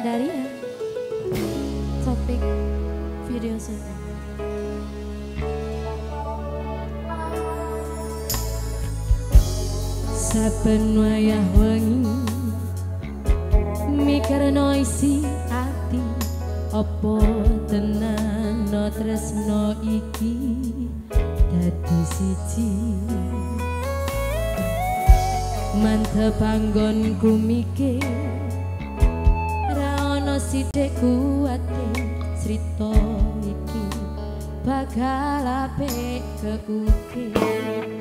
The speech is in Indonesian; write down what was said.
Daria Topik video saya. Saben wayah wengi Mikirno isi ati Opo tenan no tresno iki Dadi siji. Mantep anggonku mikir sithik kuwate Srito iki bakal apik keukir